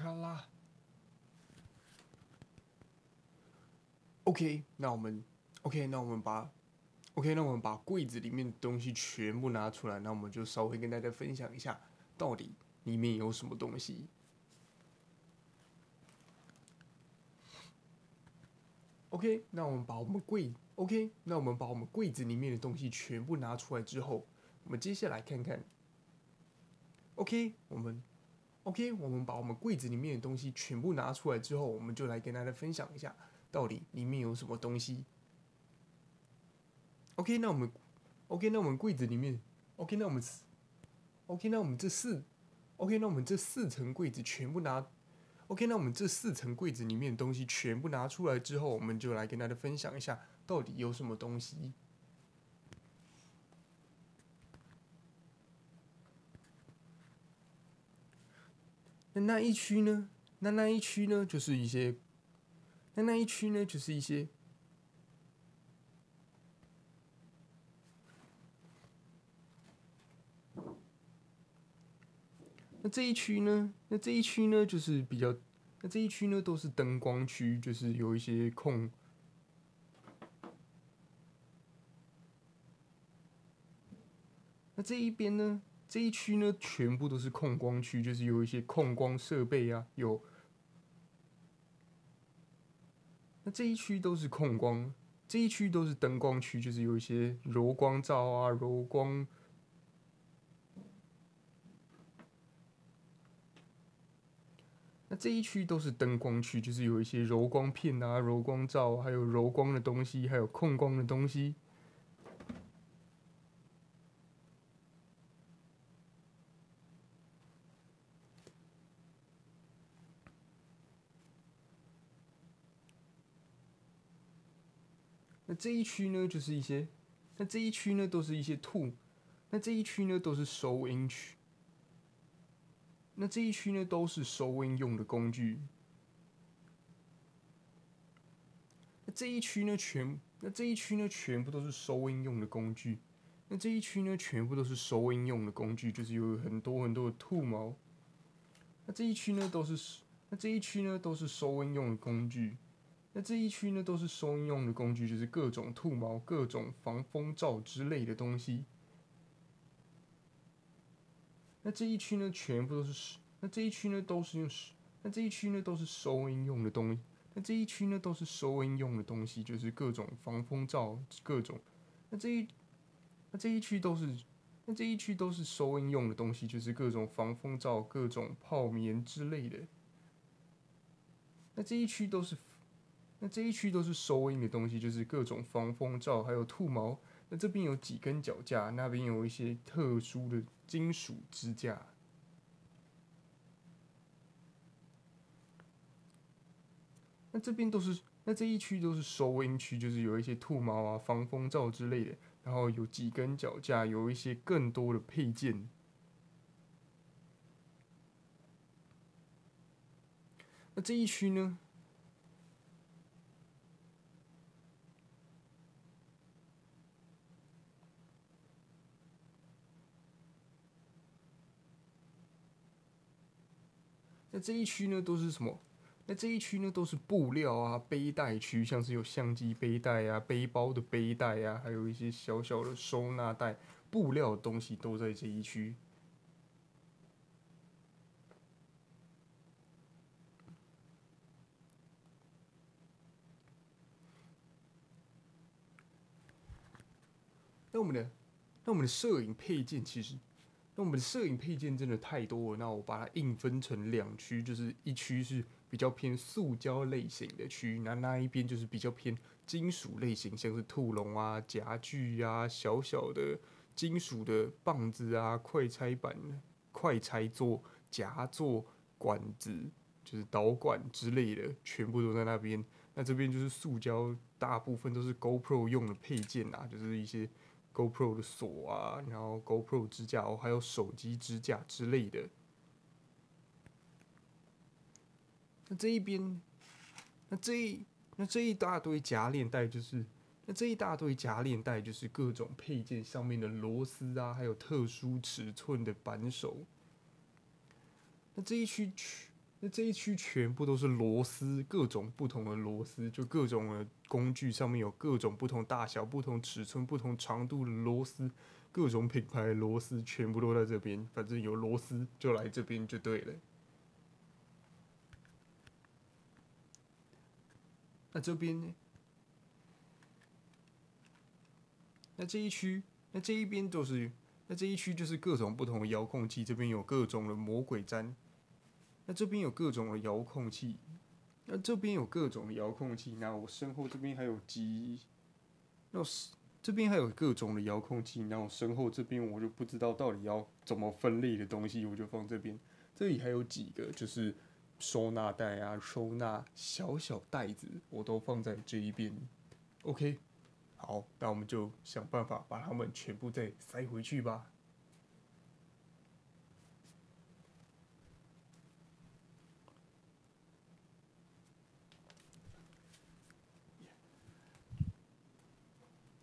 卡拉。OK，那我们 OK，那我们把 OK，那我们把柜子里面的东西全部拿出来，那我们就稍微跟大家分享一下，到底里面有什么东西。OK，那我们把我们柜 OK，那我们把我们柜子里面的东西全部拿出来之后，我们接下来看看。OK，我们 OK，我们把我们柜子里面的东西全部拿出来之后，我们就来跟大家分享一下，到底里面有什么东西。OK，那我们 OK，那我们柜子里面 OK，那我们 OK，那我们这四 OK，那我们这四层柜子全部拿。OK，那我们这四层柜子里面的东西全部拿出来之后，我们就来跟大家分享一下，到底有什么东西。那一区呢？那那一区呢？就是一些，那那一区呢？就是一些。那这一区呢？那这一区呢？就是比较，那这一区呢都是灯光区，就是有一些空。那这一边呢？这一区呢全部都是控光区，就是有一些控光设备啊，有。那这一区都是控光，这一区都是灯光区，就是有一些柔光罩啊，柔光。那这一区都是灯光区，就是有一些柔光片啊、柔光罩，还有柔光的东西，还有控光的东西。那这一区呢，就是一些，那这一区呢，都是一些兔，那这一区呢，都是收音区。那这一区呢，都是收音用的工具。那这一区呢，全那这一区呢，全部都是收音用的工具。那这一区呢，全部都是收音用的工具，就是有很多很多的兔毛。那这一区呢，都是那这一区呢，都是收音用的工具。那这一区呢，都是收音用的工具，就是各种兔毛、各种防风罩之类的东西。那这一区呢，全部都是那这一区呢，都是用那这一区呢，都是收音用的东西。那这一区呢，都是收音用的东西，就是各种防风罩，各种。那这一那这一区都是那这一区都是收音用的东西，就是各种防风罩、各种泡棉之类的。那这一区都是那这一区都是收音的东西，就是各种防风罩，还有兔毛。那这边有几根脚架，那边有一些特殊的金属支架。那这边都是，那这一区都是收音区，就是有一些兔毛啊、防风罩之类的，然后有几根脚架，有一些更多的配件。那这一区呢？那这一区呢，都是什么？那这一区呢，都是布料啊、背带区，像是有相机背带啊、背包的背带啊，还有一些小小的收纳袋，布料的东西都在这一区。那我们的，那我们的摄影配件其实。那我们的摄影配件真的太多了，那我把它硬分成两区，就是一区是比较偏塑胶类型的区，那那一边就是比较偏金属类型，像是兔笼啊、夹具啊、小小的金属的棒子啊、快拆板、快拆座、夹座、管子，就是导管之类的，全部都在那边。那这边就是塑胶，大部分都是 GoPro 用的配件啊，就是一些。GoPro 的锁啊，然后 GoPro 支架哦，还有手机支架之类的。那这一边，那这一那这一大堆夹链带就是，那这一大堆夹链带就是各种配件上面的螺丝啊，还有特殊尺寸的扳手。那这一区区，那这一区全部都是螺丝，各种不同的螺丝，就各种的工具上面有各种不同大小、不同尺寸、不同长度的螺丝，各种品牌的螺丝全部都在这边。反正有螺丝就来这边就对了。那这边呢？那这一区，那这一边都是，那这一区就是各种不同的遥控器。这边有各种的魔鬼毡，那这边有各种的遥控器，那这边有各种的遥控器。那我身后这边还有几，那是这边还有各种的遥控器。那我身后这边我就不知道到底要怎么分类的东西，我就放这边。这里还有几个就是收纳袋啊，收纳小小袋子，我都放在这一边。OK。好，那我们就想办法把它们全部再塞回去吧。